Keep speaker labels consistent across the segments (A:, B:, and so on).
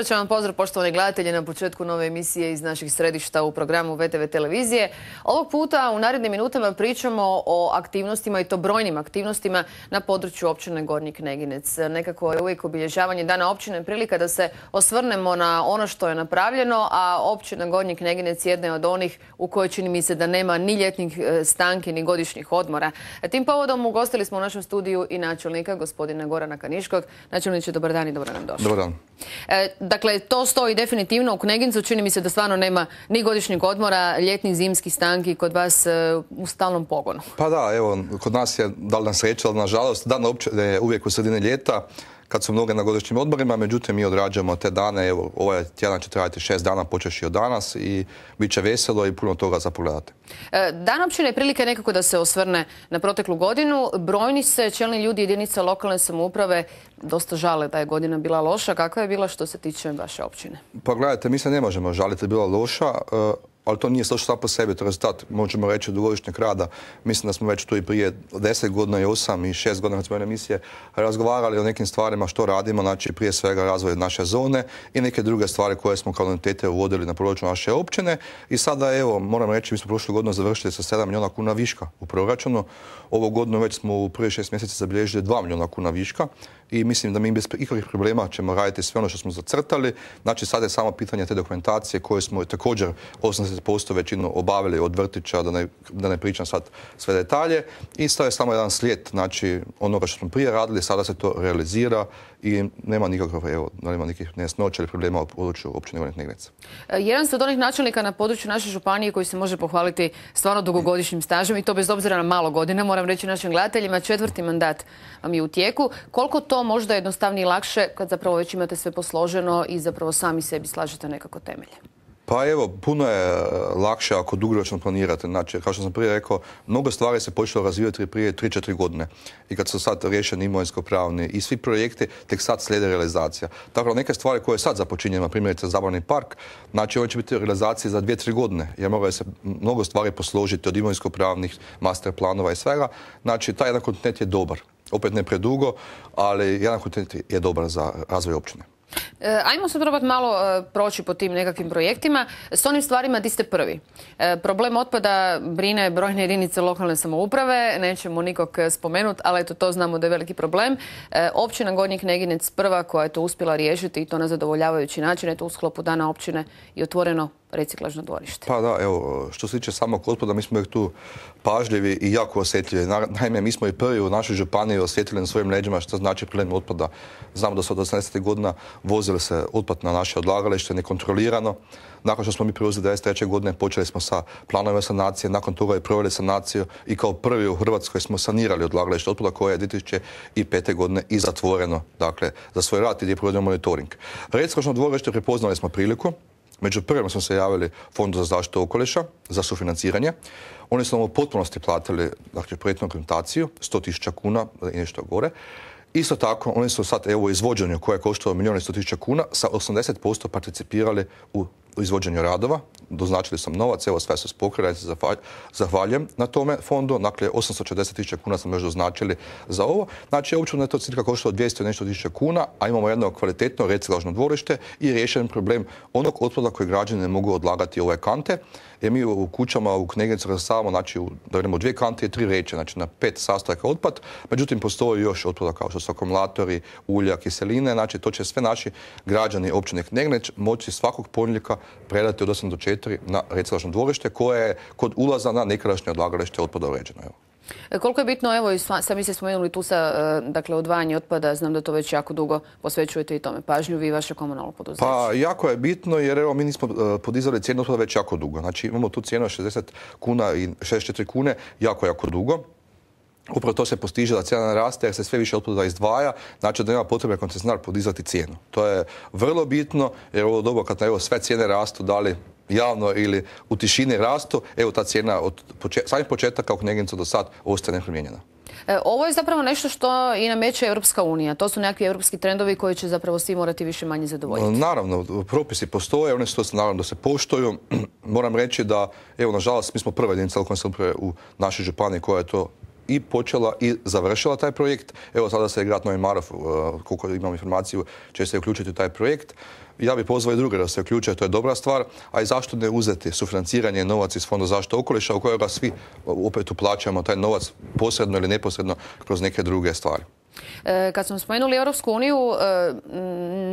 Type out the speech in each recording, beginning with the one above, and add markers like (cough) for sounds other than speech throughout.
A: Srdačan vam pozdrav poštovani gledatelji na početku nove emisije iz naših središta u programu VTV televizije. Ovog puta u narednim minutama pričamo o aktivnostima i to brojnim aktivnostima na području općine Gornji Kneginec. Nekako je uvijek obilježavanje dana općine prilika da se osvrnemo na ono što je napravljeno, a općina Gornji Kneginec jedna je od onih u kojoj čini mi se da nema ni ljetnih e, stanki ni godišnjih odmora. Tim povodom ugostili smo u našem studiju i načelnika gospodina Gorana Kaniškog. Načelniče, dobar dan i dobro nam došli.
B: Dobar dan.
A: Dakle, to stoji definitivno u Knegincu. Čini mi se da stvarno nema ni godišnjeg odmora, ljetni, zimski stanki kod vas e, u stalnom pogonu.
B: Pa da, evo, kod nas je, da li nam sreća, ali nažalost, dan je uvijek u sredini ljeta kad su mnoge na godišnjim odborima, međutim mi odrađujemo te dane, evo ovaj tjedan će trajati šest dana počeši od danas i bit će veselo i puno toga za pogledati.
A: E, dan općine je prilike nekako da se osvrne na proteklu godinu. Brojni se čelni ljudi jedinica lokalne samouprave dosta žale da je godina bila loša. Kakva je bila što se tiče vaše općine?
B: Pa gledajte, mi se ne možemo žaliti da je bila loša. Ali to nije slušao po sebi, to je rezultat, možemo reći, dugogodišnjeg rada. Mislim da smo već tu i prije deset godina i osam i šest godina kad emisije razgovarali o nekim stvarima što radimo, znači prije svega razvoj naše zone i neke druge stvari koje smo kao unitete uvodili na proračun naše općine. I sada, evo, moram reći, mi smo prošlu godinu završili sa 7 milijuna kuna viška u proračunu. Ovu godinu već smo u prvi šest mjeseci zabilježili 2 milijuna kuna viška i mislim da mi bez ikakvih problema ćemo raditi sve ono što smo zacrtali. Znači sad je samo pitanje te dokumentacije koje smo također 80% većinu obavili od vrtića, da ne, da ne pričam sad sve detalje. I sad je samo jedan slijed, znači onoga što smo prije radili, sada se to realizira i nema nikakvog, evo, nema nikakvih nesnoća ili problema u području općine Gornjih Negreca.
A: E, jedan ste od onih načelnika na području naše županije koji se može pohvaliti stvarno dugogodišnjim stažem i to bez obzira na malo godine, moram reći našim gledateljima, četvrti mandat vam je u tijeku. Koliko to možda jednostavnije i lakše kad zapravo već imate sve posloženo i zapravo sami sebi slažete nekako temelje?
B: Pa evo, puno je e, lakše ako dugoročno planirate. Znači, kao što sam prije rekao, mnogo stvari se počelo razvijati prije 3-4 godine. I kad su sad riješeni imovinsko-pravni i svi projekti, tek sad slijede realizacija. Tako neke stvari koje sad započinjemo, primjerice Zabavni park, znači on će biti realizacije za 2-3 godine. Jer moraju se mnogo stvari posložiti od imovinsko-pravnih master planova i svega. Znači, taj jedan kontinent je dobar. Opet ne predugo, ali jedan kontinent je dobar za razvoj općine.
A: E, ajmo se probati malo e, proći po tim nekakvim projektima. S onim stvarima di ste prvi. E, problem otpada brine brojne jedinice lokalne samouprave, nećemo nikog spomenuti, ali eto to znamo da je veliki problem. Općina Gornjih Neginec prva koja je to uspjela riješiti i to na zadovoljavajući način, eto u sklopu dana općine i otvoreno reciklažno dvorište.
B: Pa da, evo, što se tiče samog otpada, mi smo uvijek tu pažljivi i jako osjetljivi. Naime, mi smo i prvi u našoj županiji osjetili na svojim leđima što znači problem otpada. Znamo da su od 80. godina vozili se otpad na naše odlagalište nekontrolirano. Nakon što smo mi preuzeli 93. godine počeli smo sa planovima sanacije, nakon toga i proveli sanaciju i kao prvi u Hrvatskoj smo sanirali odlagalište otpada koje je 2005. godine i zatvoreno, dakle, za svoj rad i gdje provodimo monitoring. Reciklažno dvorište prepoznali smo priliku, Među prvim smo se javili Fondu za zaštitu okoliša za sufinanciranje. Oni su nam u potpunosti platili dakle, projektnu akreditaciju, 100.000 kuna i nešto gore. Isto tako, oni su sad evo izvođenju koje je koštalo milijuna i sto tisuća kuna sa 80% participirali u izvođenju radova. Doznačili sam novac, evo sve su spokrenuli, zahvaljujem na tome fondu. Dakle, 840 tisuća kuna smo još doznačili za ovo. Znači, je to cirka koštalo 200 nešto tisuća kuna, a imamo jedno kvalitetno reciklažno dvorište i riješen problem onog otpada koji građani mogu odlagati ove kante jer mi u kućama u Knegincu razstavamo, znači, u, da dvije kante i tri reće, znači na pet sastojaka otpad, međutim postoji još otpada kao što su akumulatori, ulja, kiseline, znači to će sve naši građani općine Knegneć moći svakog ponedjeljka predati od 8 do 4 na reciklažno dvorište koje je kod ulaza na nekadašnje odlagalište otpada uređeno. Evo.
A: E, koliko je bitno, evo, sami ste spomenuli tu sa, e, dakle, odvajanje otpada, znam da to već jako dugo posvećujete i tome pažnju, vi i vaše komunalno poduzeće.
B: Pa, jako je bitno jer, evo, mi nismo e, podizali cijenu otpada već jako dugo. Znači, imamo tu cijenu 60 kuna i 64 kune jako, jako dugo. Upravo to se postiže da cijena raste jer se sve više otpada izdvaja, znači da nema potrebe koncesionar podizati cijenu. To je vrlo bitno jer ovo doba kad evo, sve cijene rastu, da li javno ili u tišini rastu, evo ta cijena od samih početaka u Knegincu do sad ostaje nepromijenjena.
A: E, ovo je zapravo nešto što i nameće Europska unija. To su nekakvi europski trendovi koji će zapravo svi morati više manje zadovoljiti.
B: Naravno, propisi postoje, oni su naravno da se poštuju. (clears throat) Moram reći da, evo, nažalost, mi smo prva jedinica lokalne samouprave u našoj županiji koja je to i počela i završila taj projekt. Evo sada se grad Novi Marov, e, koliko imam informaciju, će se uključiti u taj projekt. Ja bih pozvao i druge da se uključe, to je dobra stvar, a i zašto ne uzeti sufinanciranje novac iz Fonda zaštite okoliša u kojega svi opet uplaćamo taj novac posredno ili neposredno kroz neke druge stvari.
A: E, kad smo spomenuli Europsku uniju, e,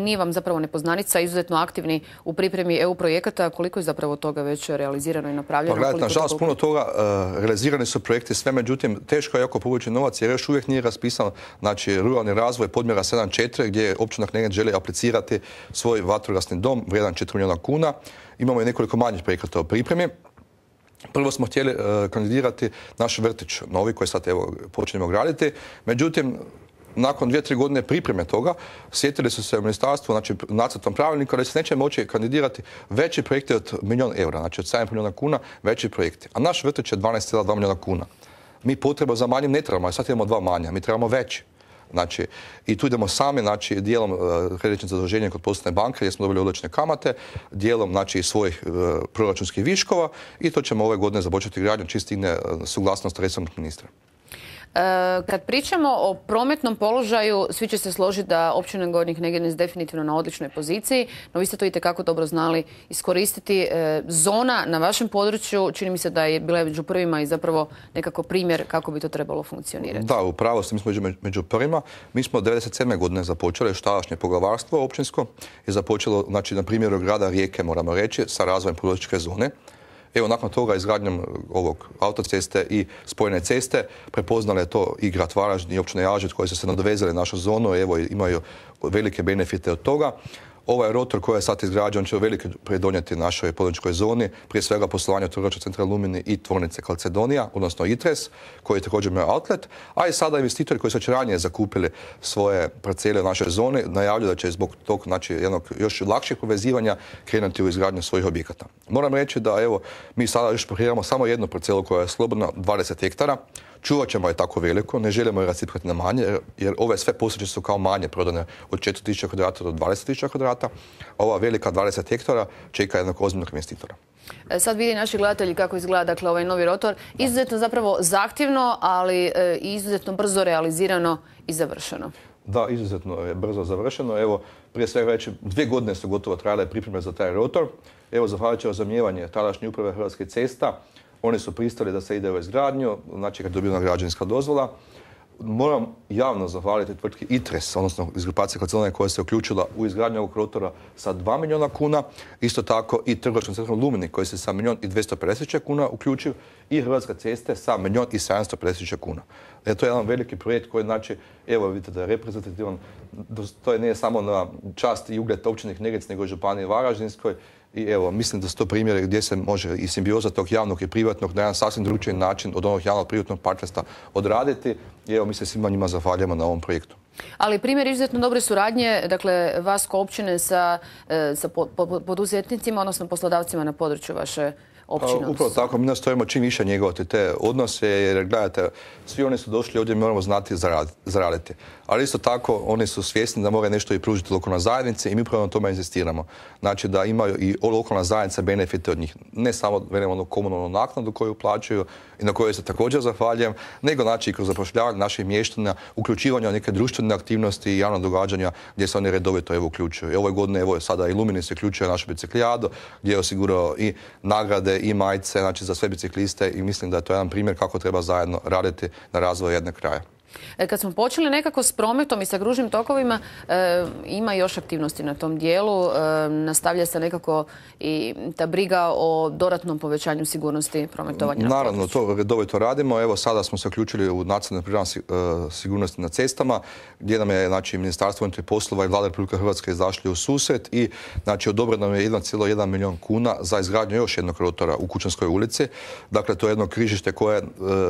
A: nije vam zapravo nepoznanica, izuzetno aktivni u pripremi EU projekata. Koliko je zapravo toga već realizirano i napravljeno?
B: Pa gledajte, nažalost, puno toga e, realizirani su projekti sve, međutim, teško je jako povući novac jer još uvijek nije raspisan znači, ruralni razvoj podmjera 7.4 gdje općina Kneget želi aplicirati svoj vatrogasni dom vrijedan 4 milijuna kuna. Imamo i nekoliko manjih projekata u pripremi. Prvo smo htjeli kandidirati naš vrtić novi koji sad evo počinjemo graditi. Međutim, nakon dvije, tri godine pripreme toga, sjetili su se u ministarstvu, znači nacrtom pravilnika, da se neće moći kandidirati veći projekti od milijun eura, znači od 7 milijuna kuna, veći projekti. A naš vrtić je 12,2 milijuna kuna. Mi potreba za manjim ne trebamo, sad imamo dva manja, mi trebamo veći. Znači, i tu idemo sami, znači, dijelom uh, zaduženja kod poslovne banke gdje smo dobili odlične kamate, dijelom, znači, svojih e, proračunskih viškova i to ćemo ove godine započeti gradnju čistine e, suglasnost resornog ministra.
A: E, kad pričamo o prometnom položaju, svi će se složiti da općina Gornjih Negenes definitivno na odličnoj poziciji, no vi ste to i tekako dobro znali iskoristiti. E, zona na vašem području, čini mi se da je bila među prvima i zapravo nekako primjer kako bi to trebalo funkcionirati.
B: Da, ste, mi smo među, prvima. Mi smo 97. godine započeli štalašnje poglavarstvo općinsko i započelo, znači, na primjeru grada Rijeke, moramo reći, sa razvojem političke zone. Evo, nakon toga izgradnjom ovog autoceste i spojene ceste prepoznale to i grad Varaždin i općina Jažet koji su se nadovezali našu zonu, evo imaju velike benefite od toga. Ovaj rotor koji je sad izgrađen će velike predonijeti našoj područkoj zoni, prije svega poslovanje trgovačkog centra Lumini i tvornice Kalcedonija, odnosno ITRES, koji je također imao outlet, a i sada investitori koji su već ranije zakupili svoje parcele u našoj zoni, najavljuju da će zbog tog znači, jednog još lakšeg povezivanja krenuti u izgradnju svojih objekata. Moram reći da evo, mi sada još prohiramo samo jednu parcelu koja je slobodna, 20 hektara, Čuvat ćemo je tako veliko, ne želimo je rasipati na manje, jer ove sve posjeće su kao manje prodane od 4000 kvadrata do 20.000 kvadrata. Ova velika 20 hektara čeka jednog ozbiljnog investitora.
A: E, sad vidi naši gledatelji kako izgleda dakle, ovaj novi rotor. Izuzetno zapravo zahtjevno, ali e, izuzetno brzo realizirano i završeno.
B: Da, izuzetno je brzo završeno. Evo, prije svega već dvije godine su gotovo trajale pripreme za taj rotor. Evo, zahvaljujući ozamijevanje tadašnje uprave Hrvatske cesta, oni su pristali da se ide u izgradnju, znači kad je dobila građanska dozvola. Moram javno zahvaliti tvrtki ITRES, odnosno iz grupacije koja se uključila u izgradnju ovog rotora sa 2 milijuna kuna, isto tako i trgovačkom centru Lumini koji se sa milijun i 250 kuna uključio i Hrvatska ceste sa milijun i 750 kuna. E, to je jedan veliki projekt koji znači, evo vidite da je reprezentativan, to je ne samo na čast i ugled općinih Negec, nego i Županije Varaždinskoj i evo, mislim da su to primjere gdje se može i simbioza tog javnog i privatnog na jedan sasvim drugačiji način od onog javnog privatnog partnerstva odraditi. I evo, mi se svima njima zahvaljujemo na ovom projektu.
A: Ali primjer izuzetno dobre suradnje, dakle, vas ko općine sa, e, sa poduzetnicima, odnosno poslodavcima na području vaše
B: Pa, upravo tako, mi nastojimo čim više njegovati te odnose, jer gledajte, svi oni su došli ovdje, moramo znati zaraditi. Ali isto tako, oni su svjesni da moraju nešto i pružiti lokalna zajednice i mi upravo na tome insistiramo. Znači da imaju i lokalna zajednica benefite od njih. Ne samo, velimo, ono komunalnu naknadu koju plaćaju i na kojoj se također zahvaljujem, nego znači i kroz zapošljavanje naših mještana, uključivanje u neke društvene aktivnosti i javna događanja gdje se oni redovito evo uključuju. I ove godine evo sada i Lumini se uključuje našu biciklijadu gdje je osigurao i nagrade i majice znači za sve bicikliste i mislim da je to jedan primjer kako treba zajedno raditi na razvoju jednog kraja.
A: E, kad smo počeli nekako s prometom i sa kružnim tokovima, e, ima još aktivnosti na tom dijelu. E, nastavlja se nekako i ta briga o dodatnom povećanju sigurnosti prometovanja.
B: Naravno, to redovito radimo. Evo sada smo se uključili u nacionalni program sigurnosti na cestama, gdje nam je znači, Ministarstvo unutarnjih poslova i Vlada Republike Hrvatske izašli u susret i znači, odobreno je 1,1 milijun kuna za izgradnju još jednog rotora u Kućanskoj ulici. Dakle, to je jedno križište koje je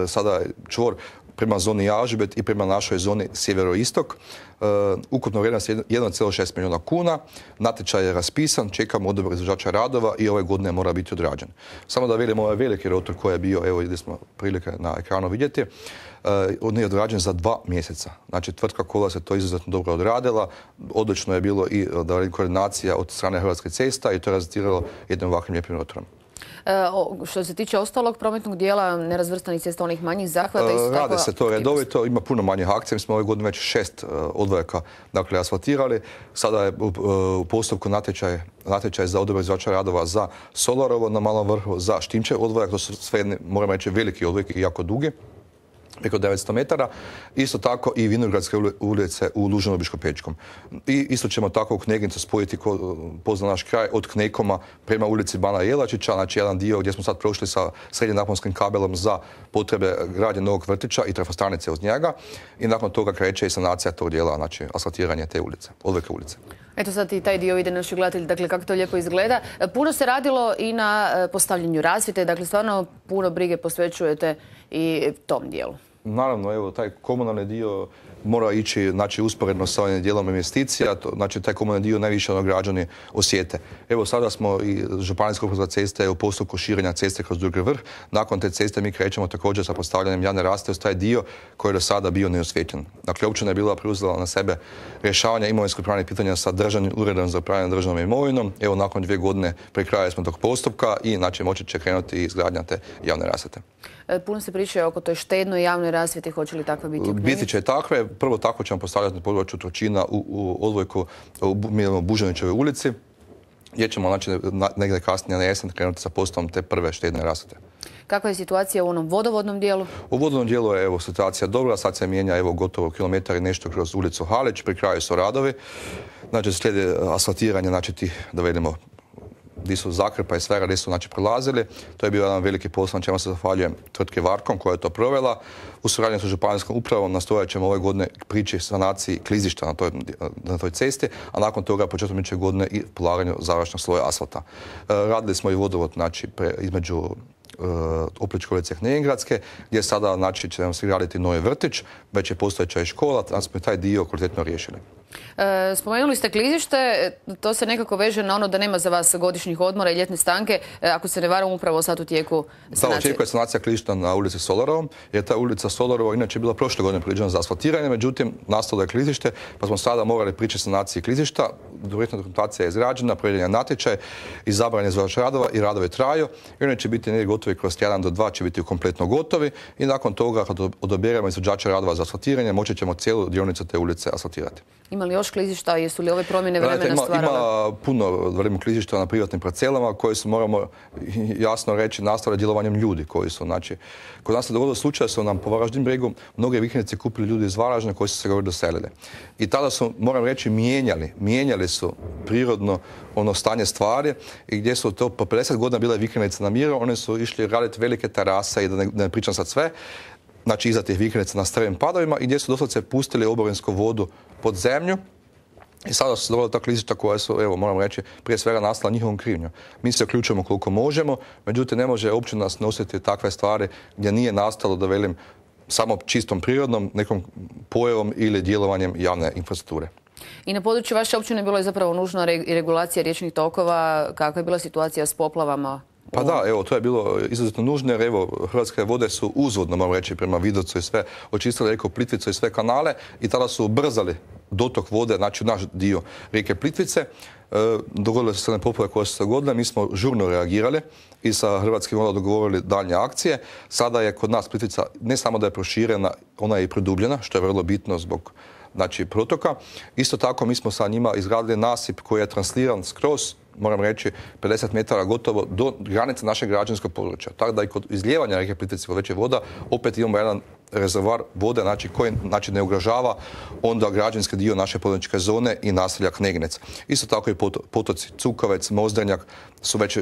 B: sada čvor prema zoni Jažbet i prema našoj zoni sjeveroistok. E, ukupno vrijednost 1,6 milijuna kuna. Natječaj je raspisan, čekamo odobro izvođača radova i ove godine mora biti odrađen. Samo da vidimo ovaj veliki rotor koji je bio, evo gdje smo prilike na ekranu vidjeti, e, on je odrađen za dva mjeseca. Znači, tvrtka Kola se to izuzetno dobro odradila. Odlično je bilo i da koordinacija od strane Hrvatske cesta i to je rezultiralo jednim ovakvim lijepim rotorom.
A: Što se tiče ostalog prometnog dijela, nerazvrstanih cesta, onih manjih zahvata...
B: E, rade se to redovito, ima puno manjih akcija. Mi smo ove godine već šest odvojaka dakle, asfaltirali. Sada je u postupku natječaj, natječaj za odobro izvača radova za Solarovo na Malom vrhu, za Štimče odvojak. To su sve, moramo reći, veliki odvojki i jako dugi preko 900 metara. Isto tako i Vinogradske ulice u lužano pečkom I isto ćemo tako u Knegincu spojiti pozna naš kraj od Knekoma prema ulici Bana Jelačića, znači jedan dio gdje smo sad prošli sa srednje naponskim kabelom za potrebe gradnje novog vrtića i trafostanice od njega. I nakon toga kreće i sanacija tog dijela, znači asfaltiranje te ulice, odveke ulice.
A: Eto sad i taj dio vide naši gledatelji, dakle kako to lijepo izgleda. Puno se radilo i na e, postavljanju rasvjete, dakle stvarno puno brige posvećujete i tom dijelu.
B: Naravno, evo, taj komunalni dio mora ići znači, usporedno sa ovim dijelom investicija, to, znači taj komunalni dio najviše ono građani osjete. Evo sada smo i Županijska uprava ceste u postupku širenja ceste kroz drugi vrh. Nakon te ceste mi krećemo također sa postavljanjem javne raste uz taj dio koji je do sada bio neosvjetljen. Dakle, općina je bila preuzela na sebe rješavanje imovinskog pravnih pitanja sa državnim uredom za upravljanje državnom imovinom. Evo, nakon dvije godine pri kraju smo tog postupka i znači moći će krenuti izgradnja te javne rasvete.
A: E, puno se priča oko toj štednoj javnoj rasvjeti, hoće li takve biti?
B: Biti će takve. Prvo tako ćemo postavljati na području Tročina u, u odvojku u Bužanićevoj ulici gdje ćemo znači, negdje kasnije na jesen krenuti sa postavom te prve štedne rasvjete.
A: Kakva je situacija u onom vodovodnom dijelu?
B: U vodovodnom dijelu je evo, situacija dobra, sad se mijenja evo, gotovo kilometar i nešto kroz ulicu Halić, pri kraju su radovi. Znači, slijede asfaltiranje, znači ti, da vedemo, gdje su Zakrpa i svega gdje su znači, prolazili. To je bio jedan veliki posao na čemu se zahvaljujem tvrtke Varkom koja je to provela. U suradnji sa županijskom upravom nastojat ćemo ove godine prići sanaciji klizišta na toj, na toj cesti, a nakon toga početkom iduće godine i polaganju završnog sloja asfalta. E, radili smo i vodovod znači, između uh, Opličke ulice gdje sada znači, ćemo se graditi novi vrtić, već je postojeća i škola, da smo taj dio kvalitetno riješili.
A: E, spomenuli ste klizište, to se nekako veže na ono da nema za vas godišnjih odmora i ljetne stanke, e, ako se ne varam upravo sad u tijeku
B: sanacije. Da, je sanacija klizišta na ulici Solarovom, jer ta ulica Solarovo inače bila prošle godine priđena za asfaltiranje, međutim nastalo je klizište, pa smo sada morali prići sanaciji klizišta, projektna dokumentacija je izrađena, provedjen natječaj, izabran je radova i radovi traju i oni će biti negdje gotovi kroz jedan do dva će biti kompletno gotovi i nakon toga kad odoberemo izvođača radova za asfaltiranje moći ćemo cijelu dionicu te ulice asfaltirati.
A: Ima li još klizišta? Jesu li ove promjene vremena
B: stvarale? Ima puno vremena klizišta na privatnim parcelama koje su, moramo jasno reći, nastale djelovanjem ljudi koji su, znači, kod nas se dogodilo slučaj su nam po Varaždin bregu mnoge vikendice kupili ljudi iz Varaždina koji su se gore doselili. I tada su, moram reći, mijenjali, mijenjali su prirodno ono stanje stvari i gdje su to po 50 godina bile vikendice na miru, oni su išli raditi velike terase i da ne, ne pričam sad sve, znači iza tih vikendica na strvim padovima i gdje su doslovce pustili oborinsku vodu pod zemlju i sada su se dovoljila ta klizišta koja su, evo, moram reći, prije svega nastala njihovom krivnjom. Mi se uključujemo koliko možemo, međutim, ne može uopće nas nositi takve stvari gdje nije nastalo, da velim, samo čistom prirodnom, nekom pojavom ili djelovanjem javne infrastrukture.
A: I na području vaše općine bilo je zapravo nužna regulacija riječnih tokova. Kakva je bila situacija s poplavama
B: pa da, evo, to je bilo izuzetno nužno jer evo, Hrvatske vode su uzvodno, moram reći, prema Vidovcu i sve, očistili reko Plitvicu i sve kanale i tada su ubrzali dotok vode, znači naš dio rijeke Plitvice. E, dogodile su se one poplave koje su se dogodile, mi smo žurno reagirali i sa Hrvatskim vodom dogovorili daljnje akcije. Sada je kod nas Plitvica ne samo da je proširena, ona je i produbljena, što je vrlo bitno zbog znači, protoka. Isto tako mi smo sa njima izgradili nasip koji je transliran skroz moram reći, 50 metara gotovo do granice našeg građanskog područja. Tako da i kod izljevanja reke Plitvice veće voda opet imamo jedan rezervar vode, znači koji znači, ne ugrožava onda građanski dio naše poduzetničke zone i naselja Kneginec. Isto tako i potoci Cukavec, Mozdrenjak su već e,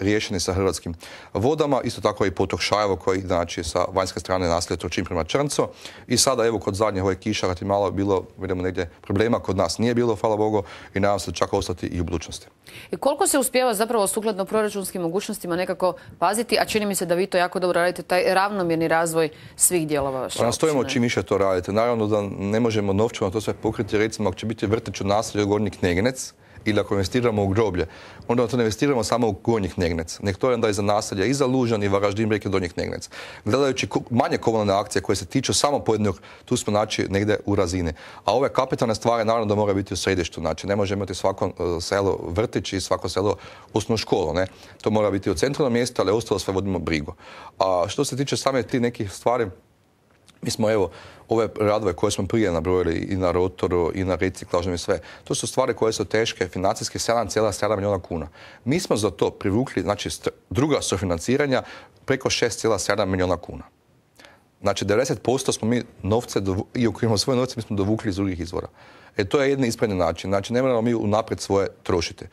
B: riješeni sa hrvatskim vodama. Isto tako i potok Šajevo koji znači sa vanjske strane naselja Tročin prema Črnco. I sada evo kod zadnje ove kiša je malo bilo, vidimo negdje problema, kod nas nije bilo, hvala Bogu, i nadam se čak ostati i u budućnosti.
A: I koliko se uspjeva zapravo sukladno proračunskim mogućnostima nekako paziti, a čini mi se da vi to jako dobro radite, taj ravnomjerni razvoj svih dijelova vaše
B: Pa nastojimo čim više to radite. Naravno da ne možemo novčano to sve pokriti. Recimo, ako će biti vrtić u naselju Gornji Kneginec, ili ako investiramo u groblje, onda to ne investiramo samo u gornji Knegnec. Nek to je onda i za naselja i za Lužan i Varaždin, Rijeke, Donji Knegnec. Gledajući manje komunalne akcije koje se tiču samo pojedinog, tu smo znači negdje u razini. A ove kapitalne stvari naravno da mora biti u središtu. Znači ne može imati svako e, selo vrtić i svako selo osnovnu školu. Ne? To mora biti u centralnom mjestu, ali ostalo sve vodimo brigu. A što se tiče same ti nekih stvari, mi smo evo, ove radove koje smo prije nabrojili i na rotoru i na reciklažnom i sve, to su stvari koje su teške, financijske 7,7 milijuna kuna. Mi smo za to privukli, znači druga sufinanciranja preko 6,7 milijuna kuna. Znači 90% smo mi novce, i imamo svoje novce, mi smo dovukli iz drugih izvora. E, to je jedan ispravni način. Znači, ne moramo mi unaprijed svoje trošiti. E,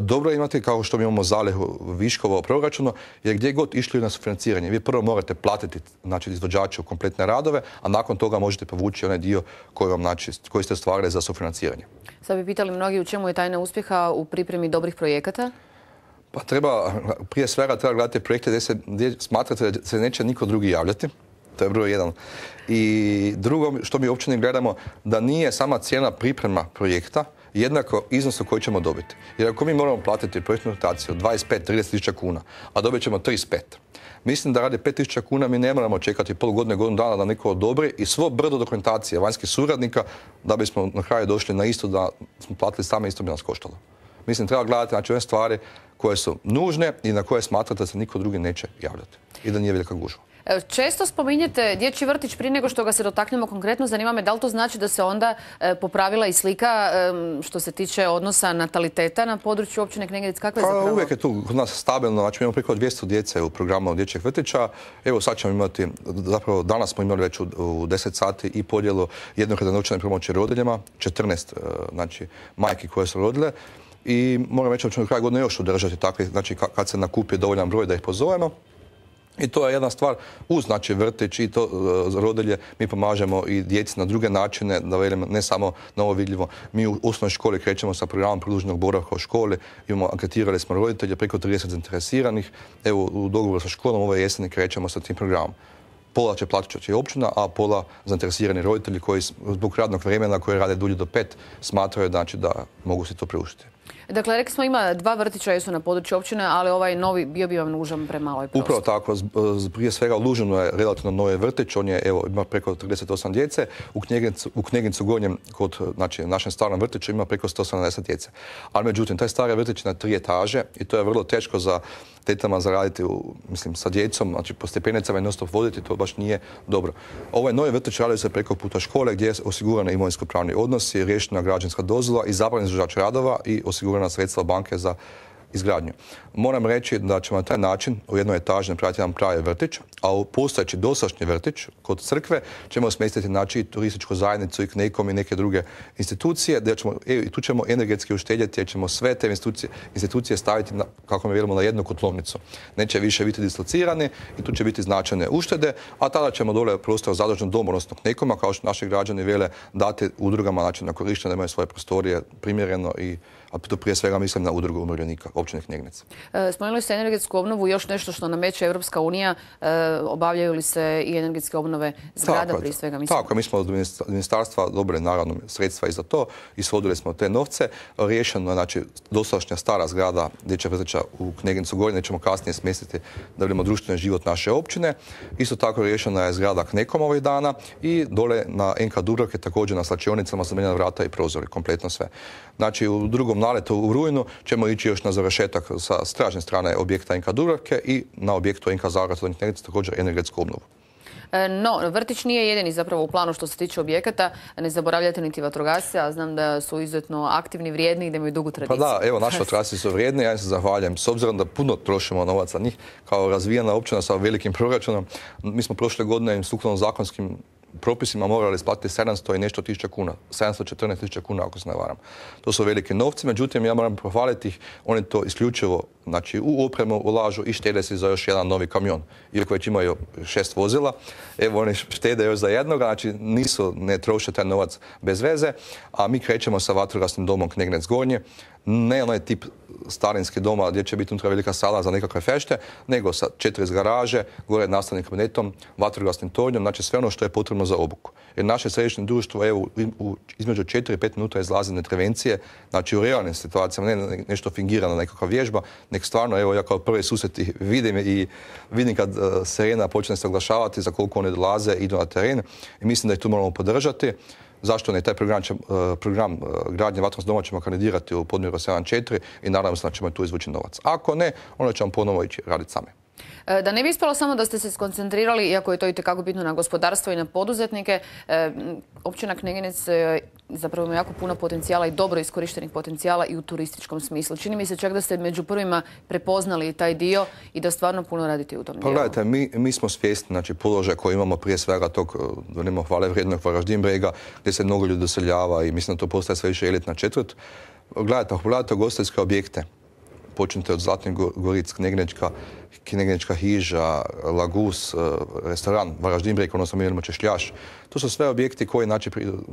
B: dobro imati, kao što mi imamo zalihu viškova u proračunu, jer gdje god išli na sufinanciranje, vi prvo morate platiti znači, izvođaču kompletne radove, a nakon toga možete povući onaj dio koji, vam, znači, koji ste stvarili za sufinanciranje.
A: Sad bi pitali mnogi u čemu je tajna uspjeha u pripremi dobrih projekata?
B: Pa treba, prije svega treba gledati projekte gdje, se, gdje smatrate da se neće niko drugi javljati to je broj jedan. I drugo što mi uopće ne gledamo, da nije sama cijena priprema projekta jednako iznosu koji ćemo dobiti. Jer ako mi moramo platiti projektnu rotaciju 25-30 tisuća kuna, a dobit ćemo 35, mislim da radi 5000 kuna mi ne moramo čekati pol godine, godinu dana da neko odobri i svo brdo dokumentacije vanjskih suradnika da bismo na kraju došli na isto da smo platili same isto bi nas koštalo. Mislim, treba gledati znači, ove stvari koje su nužne i na koje smatrate da se niko drugi neće javljati i da nije velika gužva.
A: E, često spominjete dječji vrtić prije nego što ga se dotaknemo konkretno. Zanima me da li to znači da se onda e, popravila i slika što se tiče odnosa nataliteta na području općine Kneginec? Kakva je pa, zapravo?
B: Uvijek je tu kod nas stabilno. Znači, imamo preko 200 djece u programu dječjeg vrtića. Evo sad ćemo imati, zapravo danas smo imali već u, 10 sati i podjelu jednokratne novčane pomoći rodiljama, 14 e, znači, majki koje su rodile. I moram reći da ćemo godine još održati takve, znači kad se nakupi dovoljan broj da ih pozovemo. I to je jedna stvar, uz znači vrtić i to uh, rodilje, mi pomažemo i djeci na druge načine, da velim, ne samo na ovo vidljivo. Mi u osnovnoj školi krećemo sa programom produženog boravka u školi, imamo, anketirali smo roditelje, preko 30 zainteresiranih. Evo, u dogovoru sa školom ove jeseni krećemo sa tim programom. Pola će plaćati općina, a pola zainteresirani roditelji koji zbog radnog vremena koji rade dulje do pet smatraju znači, da mogu si to priuštiti.
A: Dakle, rekli smo ima dva vrtića su na području općine, ali ovaj novi bio bi vam nužan premaloj prostor.
B: Upravo tako. Prije svega Lužano je relativno novi vrtić. On je, evo, ima preko 38 djece. U Knjegincu, u Gornjem, kod znači, našem starom vrtiću, ima preko 170 djece. Ali međutim, taj stari vrtić na tri etaže i to je vrlo teško za tetama zaraditi u, mislim, sa djecom, znači po stepenicama i nostop voditi, to baš nije dobro. Ovaj novi vrtić radi se preko puta škole gdje je osigurana imovinsko-pravni odnos, je riješena građanska dozvola i zabranjen izvođač radova i osigurana sredstva banke za izgradnju. Moram reći da ćemo na taj način u jednoj etaži napraviti jedan pravi vrtić, a u postojeći dosašnji vrtić kod crkve ćemo smjestiti znači turističku zajednicu i knekom i neke druge institucije, gdje ćemo, e, i tu ćemo energetski uštedjeti jer ćemo sve te institucije, institucije staviti, na, kako mi vjerujemo, na jednu kotlovnicu. Neće više biti dislocirani i tu će biti značajne uštede, a tada ćemo dole prostor zadržan dom, odnosno knekoma, kao što naši građani vele dati udrugama znači, na korištenje da imaju svoje prostorije primjereno i a to prije svega mislim na udrugu umirovljenika, općine Knjegnec.
A: E, spomenuli ste energetsku obnovu, još nešto što nameće Europska unija, e, obavljaju li se i energetske obnove zgrada prije svega?
B: Mislim? Tako, mi smo od ministarstva dobili naravno sredstva i za to, ishodili smo te novce, riješeno je znači dosadašnja stara zgrada dječja vrtića u Knjegincu Gornje, ćemo kasnije smjestiti da vidimo društveni život naše općine. Isto tako riješena je zgrada Knekom ovih dana i dole na NK Dubrovke također na slačionicama zamijenjena vrata i prozori, kompletno sve. Znači u drugom naletu u rujnu ćemo ići još na završetak sa stražne strane objekta Inka Dubravke i na objektu Inka Zagrad također energetsku obnovu.
A: E, no, vrtić nije jedini zapravo u planu što se tiče objekata. Ne zaboravljate niti vatrogasce, a znam da su izuzetno aktivni, vrijedni i da imaju dugu tradiciju.
B: Pa da, evo, naši vatrogasci su vrijedni, ja im se zahvaljam. S obzirom da puno trošimo novaca njih, kao razvijena općina sa velikim proračunom, mi smo prošle godine sukladno zakonskim propisima morali isplatiti 700 i nešto tisuća kuna. 714 tisuća kuna, ako se ne varam. To su velike novci, međutim, ja moram pohvaliti ih, oni to isključivo znači, u opremu ulažu i štede se za još jedan novi kamion. Iako već imaju šest vozila, evo oni štede još za jednoga, znači nisu, ne troše taj novac bez veze, a mi krećemo sa vatrogasnim domom Knegnec Gornje, ne onaj tip starinski doma gdje će biti unutra velika sala za nekakve fešte, nego sa četiri iz garaže, gore nastavnim kabinetom, vatrogasnim tornjom, znači sve ono što je potrebno za obuku. Jer naše središnje društvo evo, između 4 i 5 minuta izlazi na intervencije, znači u realnim situacijama, ne nešto fingirano, nekakva vježba, nek stvarno, evo ja kao prvi susreti vidim i vidim kad uh, sirena počne se oglašavati za koliko oni dolaze, idu na teren i mislim da ih tu moramo podržati. Zašto ne? Taj program, će, uh, program uh, gradnje vatnog doma ćemo kandidirati u podmjeru 7.4 i naravno se da ćemo tu izvući novac. Ako ne, onda ćemo ponovo ići raditi sami.
A: E, da ne bi ispalo samo da ste se skoncentrirali, iako je to i tekako bitno na gospodarstvo i na poduzetnike, e, općina Kneginec e, zapravo ima jako puno potencijala i dobro iskorištenih potencijala i u turističkom smislu. Čini mi se čak da ste među prvima prepoznali taj dio i da stvarno puno radite u tom
B: dijelu. Pa gledajte, mi, mi smo svjesni znači, položaja koji imamo prije svega tog, da nemamo hvale vrijednog Varaždin brega, gdje se mnogo ljudi doseljava i mislim da to postaje sve više elitna četvrt. Gledajte, ako pogledate ugostiteljske objekte, počnite od Zlatnih Goric, Knegnečka, Knegnečka hiža, Lagus, restoran, Varaždin breg, odnosno mi imamo Češljaš, to su sve objekti koji znači,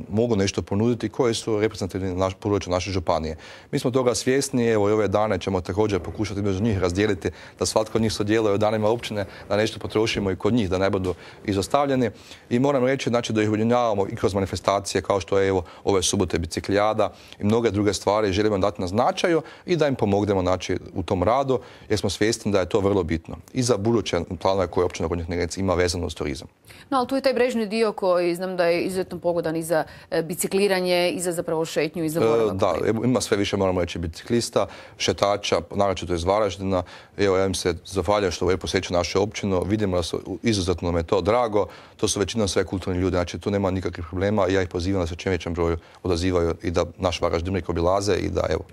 B: mogu nešto ponuditi, koji su reprezentativni na području naše županije. Mi smo toga svjesni, evo i ove dane ćemo također pokušati među njih razdijeliti, da svatko od njih sudjeluje u danima općine, da nešto potrošimo i kod njih, da ne budu izostavljeni. I moram reći znači, da ih ujedinjavamo i kroz manifestacije kao što je evo ove subote biciklijada i mnoge druge stvari želimo dati na značaju i da im pomognemo znači, u tom radu, jer smo svjesni da je to vrlo bitno. I za buduće planove koje općina Gornjih ima vezano uz turizam.
A: No, ali tu je taj brežni dio koji znam da je izuzetno pogodan i za e, bicikliranje, i za zapravo šetnju, i za boravak.
B: Da, ima sve više, moramo reći, biciklista, šetača, naročito iz Varaždina. Evo, ja im se zahvaljujem što je posjeću našu općinu. Vidimo da su izuzetno nam je to drago. To su većinom sve kulturni ljudi, znači tu nema nikakvih problema ja ih pozivam da se čim većem broju odazivaju i da naš Varaždinik obilaze i da, evo,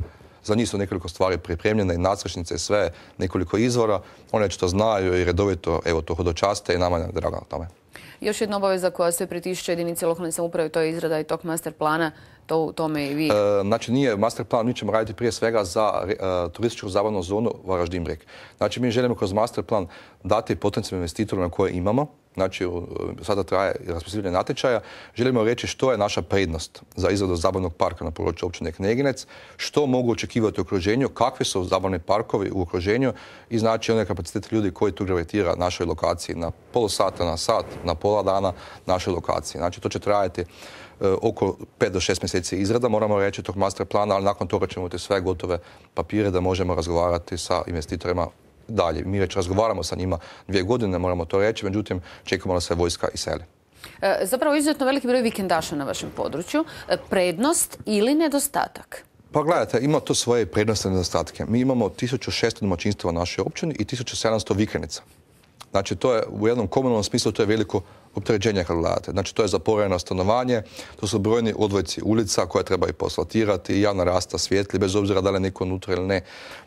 B: za njih su nekoliko stvari pripremljene i nadsrešnice, sve, nekoliko izvora. Oni već to znaju i redovito, evo, to hodočaste i nama je drago na tome.
A: Još jedna obaveza koja se pritišće jedinice lokalne samouprave, to je izrada i tog master plana, to u tome i vi. E,
B: znači nije master plan, mi ćemo raditi prije svega za e, turističku zabavnu zonu Varaždin Breg. Znači mi želimo kroz master plan dati potencijalnim investitorima koje imamo, znači sada traje raspisivanje natječaja, želimo reći što je naša prednost za izradu zabavnog parka na području općine Kneginec, što mogu očekivati u okruženju, kakvi su zabavni parkovi u okruženju i znači one kapacitete ljudi koji tu gravitira našoj lokaciji na pol sata, na sat, na pola dana našoj lokaciji. Znači to će trajati e, oko 5 do 6 mjeseci izrada, moramo reći, tog master plana, ali nakon toga ćemo imati sve gotove papire da možemo razgovarati sa investitorima dalje. Mi već razgovaramo sa njima dvije godine, moramo to reći, međutim čekamo da se vojska iseli.
A: E, zapravo izuzetno veliki broj vikendaša na vašem području. E, prednost ili nedostatak?
B: Pa gledajte, ima to svoje prednosti i nedostatke. Mi imamo 1600 domaćinstva u našoj općini i 1700 vikendica. Znači, to je u jednom komunalnom smislu to je veliko opterećenje gledate. Znači, to je zaporeno stanovanje, to su brojni odvojci ulica koje treba i posvatirati, javna rasta svijetli, bez obzira da li je neko unutra ili ne.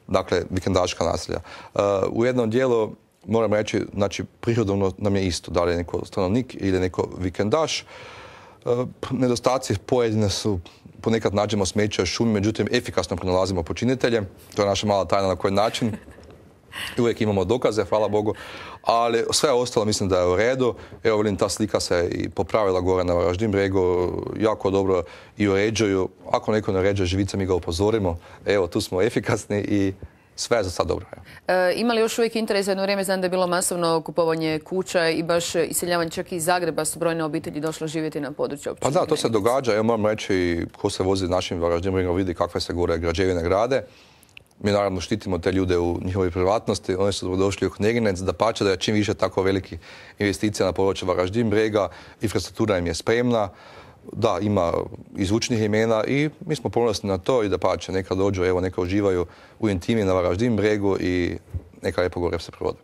B: Dakle, vikendaška naselja. Uh, u jednom dijelu moram reći, znači, prihodovno nam je isto, da li je neko stanovnik ili neko vikendaš. Uh, nedostaci pojedine su ponekad nađemo smeće šumi, međutim efikasno pronalazimo počinitelje. To je naša mala tajna na koji način. Uvijek imamo dokaze, hvala Bogu, ali sve ostalo mislim da je u redu. Evo, vidim, ta slika se i popravila gore na Varaždin bregu, jako dobro i uređuju. Ako neko ne uređuje živice, mi ga upozorimo. Evo, tu smo efikasni i sve je za sad dobro.
A: E, ima li još uvijek interes? Jedno vrijeme znam da je bilo masovno kupovanje kuća i baš iseljavanje čak i iz Zagreba su brojne obitelji došle živjeti na području
B: Pa da, to se događa. Ja moram reći, ko se vozi našim Varaždinom vidi kakve se gore građevine grade. Mi naravno štitimo te ljude u njihovoj privatnosti, oni su došli u Kneginec, da pače da je čim više tako veliki investicija na području Varaždin brega, infrastruktura im je spremna, da, ima izvučnih imena i mi smo ponosni na to i da pače, neka dođu, evo, neka uživaju u intimi na Varaždin bregu i neka lijepo gore se provode.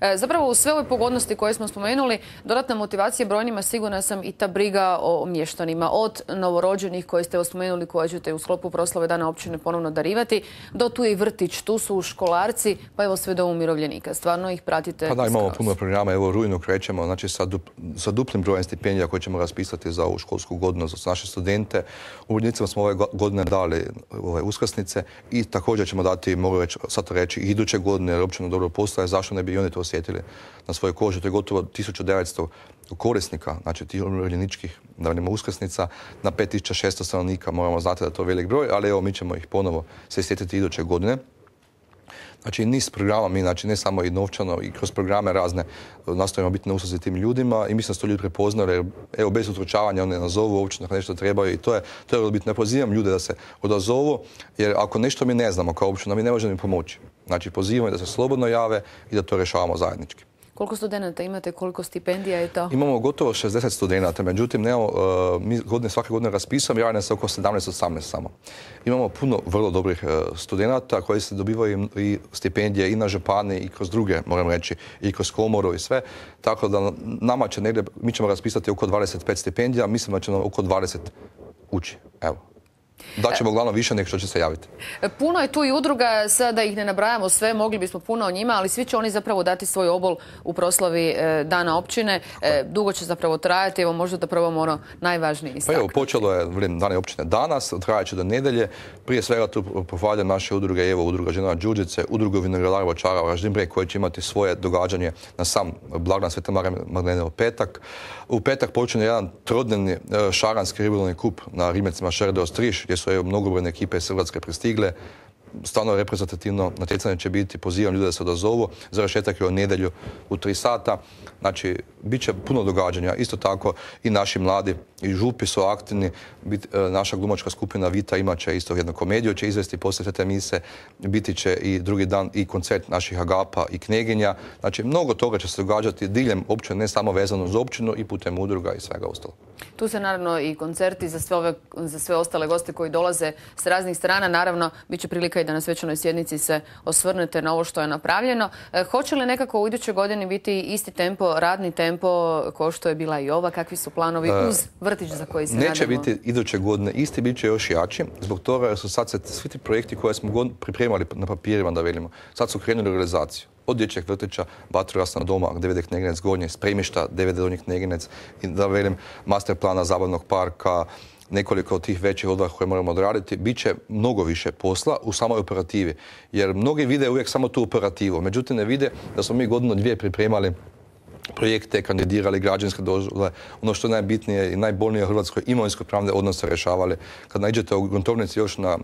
A: E, zapravo u sve ove pogodnosti koje smo spomenuli, dodatna motivacija brojnima sigurna sam i ta briga o mještanima. Od novorođenih koje ste spomenuli koje ćete u sklopu proslave dana općine ponovno darivati, do tu je i vrtić, tu su školarci, pa evo sve do umirovljenika. Stvarno ih pratite.
B: Pa da, imamo puno programa, evo rujnu krećemo, znači sa, sa duplim brojem stipendija koje ćemo raspisati za ovu školsku godinu za naše studente. Urednicima smo ove godine dali ove uskrsnice i također ćemo dati, mogu već sad reći, iduće godine, jer općina dobro postaje, zašto ne bi i oni to osjetili na svojoj koži. To je gotovo 1900 korisnika, znači tih umirovljeničkih danima uskrsnica na 5600 stanovnika. Moramo znati da je to velik broj, ali evo mi ćemo ih ponovo se sjetiti iduće godine. Znači niz programa mi, znači ne samo i novčano i kroz programe razne nastojimo biti na usluzi tim ljudima i mislim da su to ljudi prepoznali jer evo bez utručavanja oni nazovu uopće nešto trebaju i to je, to je biti. Ne pozivam ljude da se odazovu jer ako nešto mi ne znamo kao općina mi ne možemo im pomoći. Znači pozivamo da se slobodno jave i da to rješavamo zajednički.
A: Koliko studenta imate, koliko stipendija je to?
B: Imamo gotovo 60 studenta, međutim, uh, mi godine, svake godine raspisamo, javljamo se oko 17-18 samo. Imamo puno vrlo dobrih uh, studenta koji se dobivaju i stipendije i na župani i kroz druge, moram reći, i kroz komoru i sve. Tako da nama će negdje, mi ćemo raspisati oko 25 stipendija, mislim da će nam oko 20 ući. Evo, da ćemo uglavnom više nego što će se javiti.
A: Puno je tu i udruga, sada da ih ne nabrajamo sve, mogli bismo puno o njima, ali svi će oni zapravo dati svoj obol u proslavi e, Dana općine. E, dugo će zapravo trajati, evo možda da probamo ono najvažnije istaknuti.
B: Pa evo, počelo je vrijeme Dana općine danas, trajat će do nedelje. Prije svega tu pohvaljam naše udruge, evo udruga žena Đuđice, udruga Vinogradara Vočara Raždimbre, koje će imati svoje događanje na sam blagdan Sveta Marija petak. U petak počinje jedan trodnevni e, šaranski ribolovni kup na Rimecima Šerdeo Striš, gdje su mnogobrojne ekipe iz Hrvatske pristigle. Stvarno reprezentativno natjecanje će biti, pozivam ljude da se odazovu. Završetak je u nedjelju u tri sata. Znači, bit će puno događanja. Isto tako i naši mladi i župi su aktivni. E, naša glumačka skupina Vita imat će isto jednu komediju, će izvesti poslije te mise. Biti će i drugi dan i koncert naših agapa i kneginja. Znači, mnogo toga će se događati diljem općine, ne samo vezano za općinu i putem udruga i svega ostalo.
A: Tu se naravno i koncerti za sve, ove, za sve ostale goste koji dolaze s raznih strana. Naravno, bit će prilika i da na svečanoj sjednici se osvrnete na ovo što je napravljeno. E, hoće li nekako u idućoj godini biti isti tempo, radni tempo, kao što je bila i ova? Kakvi su planovi e, uz vrtić za koji se
B: Neće biti iduće godine isti, bit će još jači. Zbog toga su sad se svi ti projekti koje smo pripremali na papirima, da velimo, sad su krenuli u realizaciju od dječjeg vrtića, vatrogasna doma, DVD Kneginec Gornje, spremišta, DVD Donji Kneginec i da velim master plana zabavnog parka, nekoliko od tih većih odvah koje moramo odraditi, bit će mnogo više posla u samoj operativi. Jer mnogi vide uvijek samo tu operativu, međutim ne vide da smo mi godinu dvije pripremali projekte, kandidirali građanske dozvole, ono što je najbitnije i najbolnije u Hrvatskoj imovinsko pravne odnose rješavali. Kad nađete u gruntovnici još na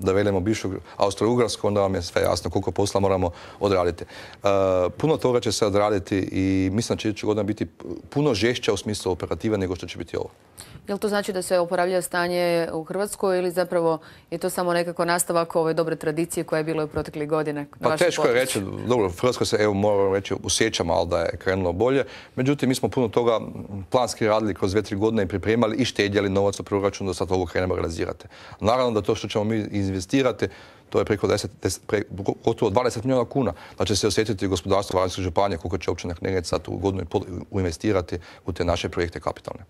B: da velimo bivšu Austro-Ugarsku, onda vam je sve jasno koliko posla moramo odraditi. E, puno toga će se odraditi i mislim da će godina biti puno žešća u smislu operativa nego što će biti ovo.
A: Jel to znači da se oporavlja stanje u Hrvatskoj ili zapravo je to samo nekako nastavak ove dobre tradicije koja je bilo u proteklih godina?
B: Pa teško je reći, dobro, u Hrvatskoj se, evo, moram reći, usjećamo, ali da je krenulo bolje. Međutim, mi smo puno toga planski radili kroz dvije, tri godine i pripremali i štedjeli novac u proračunu da sad ovo krenemo realizirati. Naravno da to što ćemo mi investirati, to je preko 10, gotovo 20 milijuna kuna. Da će se osjetiti gospodarstvo Varaždinske županije koliko će općina Kneginec sad u godinu investirati u te naše projekte kapitalne.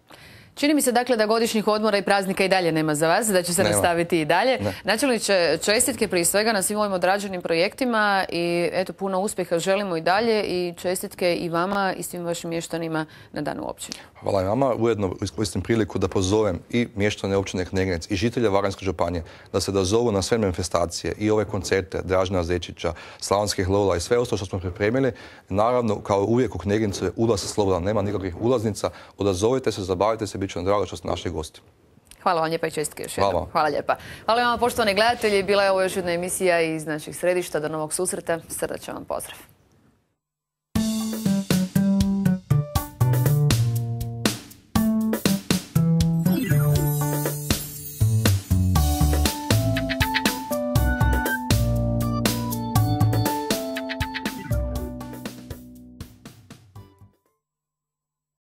A: Čini mi se dakle da godišnjih odmora i praznika i dalje nema za vas, da će se nastaviti i dalje. Načelniče, čestitke prije svega na svim ovim odrađenim projektima i eto puno uspjeha želimo i dalje i čestitke i vama i svim vašim mještanima na danu općine.
B: Hvala i vama. Ujedno iskoristim priliku da pozovem i mještane općine Kneginec i žitelje Varanjske županije da se dozovu na sve manifestacije i ove koncerte Dražna Zečića, Slavonskih Lola i sve ostalo što smo pripremili. Naravno, kao uvijek u Knegincu je ulaz slobodan, nema nikakvih ulaznica. Odazovite se, zabavite se, bit će nam drago što ste našli gosti.
A: Hvala vam lijepa i čestitke još jednom. Hvala. lijepa. Hvala vam poštovani gledatelji. Bila je ovo još jedna emisija iz naših središta. Do novog susreta. Srdačan vam pozdrav.